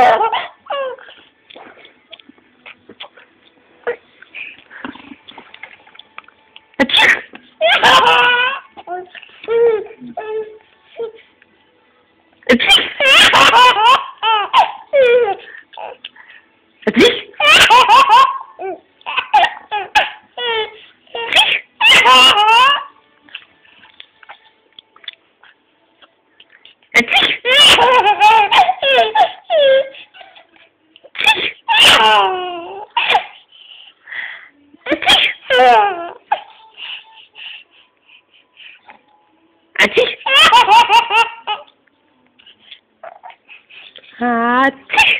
Achoo! আচ্ছা আচ্ছা